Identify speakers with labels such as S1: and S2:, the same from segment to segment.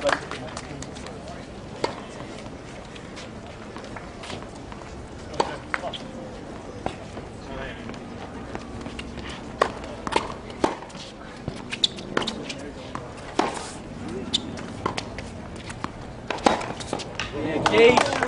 S1: job, buddy.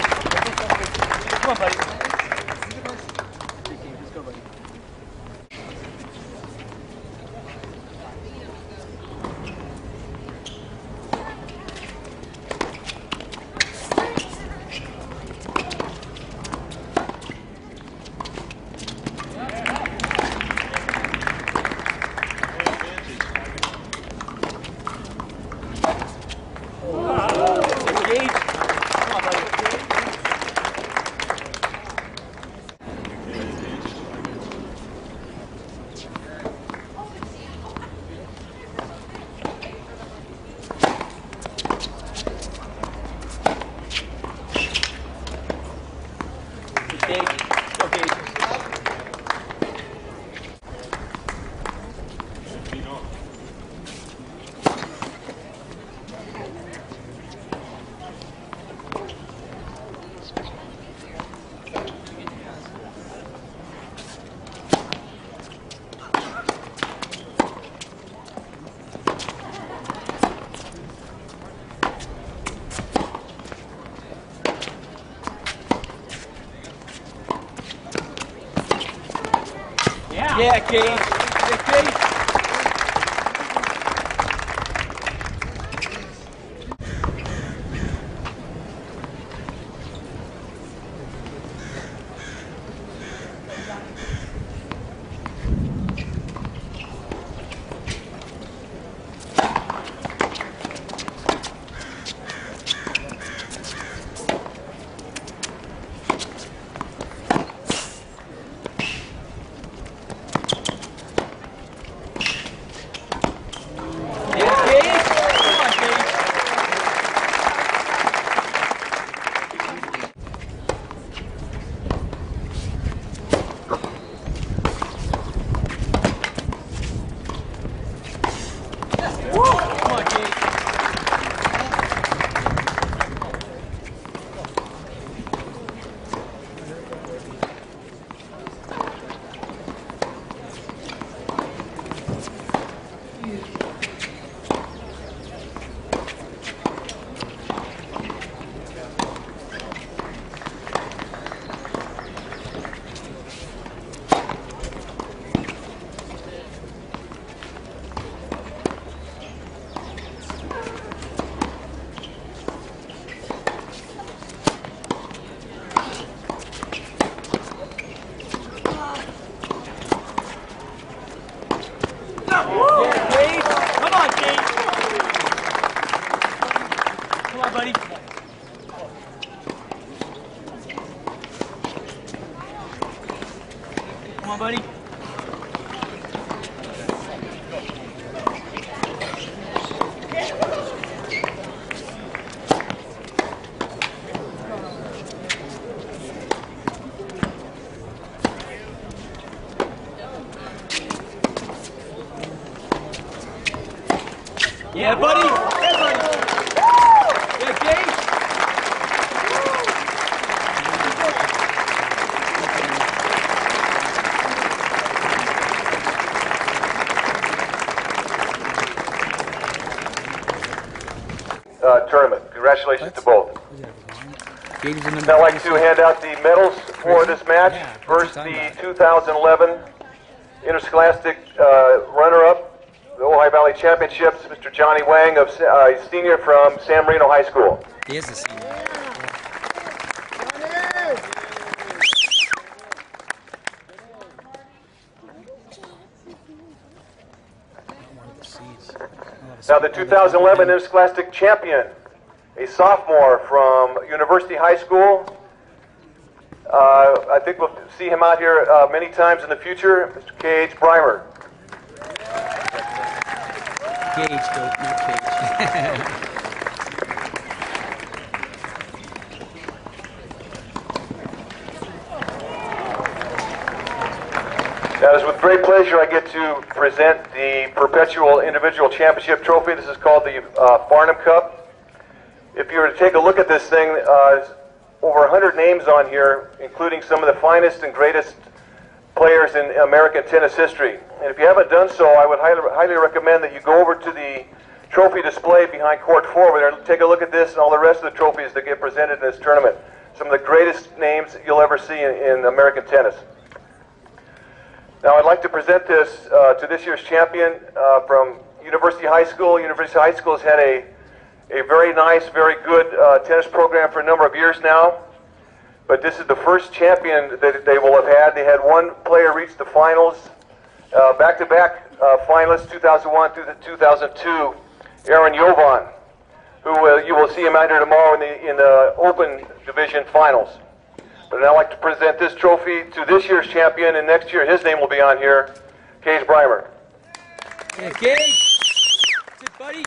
S1: That's it, Gage. Come on, buddy. Good game. Let's go, buddy. Gage. Come on, buddy. Gage. Go, Gage. Yeah. Yeah, Yeah, Gage. Come on, Gage. Come on, buddy. Come on, buddy. Yeah, buddy. Yeah, buddy. Yeah, Gage.
S2: uh, tournament. Congratulations to both.
S3: Gage is the number
S2: Now I'd like to hand out the medals for this match.
S3: Yeah, what
S2: First, the 2011 Interscholastic uh, runner-up, the Ojai Valley Championships, Mr. Johnny Wang, of uh, senior from San Marino High School.
S3: He is a senior. One of the seeds.
S2: Now the 2011 Interscholastic Champion, a sophomore from University High School. Uh, I think we'll see him out here uh, many times in the future, Mr. Gage Brymer.
S3: Gage, goat, Gage.
S2: Now, it is with great pleasure I get to present the Perpetual Individual Championship Trophy. This is called the uh, Farnham Cup. If you were to take a look at this thing, uh, over 100 names on here, including some of the finest and greatest players in American tennis history. And if you haven't done so, I would highly, highly recommend that you go over to the trophy display behind court four over there and take a look at this and all the rest of the trophies that get presented in this tournament. Some of the greatest names you'll ever see in, in American tennis. Now, I'd like to present this uh, to this year's champion uh, from University High School. University High School has had a, a very nice, very good uh, tennis program for a number of years now. But this is the first champion that they will have had. They had one player reach the finals, back to back finalists 2001 through the 2002, Aaron Jovan, who uh, you will see him out tomorrow in the, in the Open Division finals. But I'd like to present this trophy to this year's champion, and next year his name will be on here, Gage Brymer.
S1: Yeah, Gage. That's it, buddy.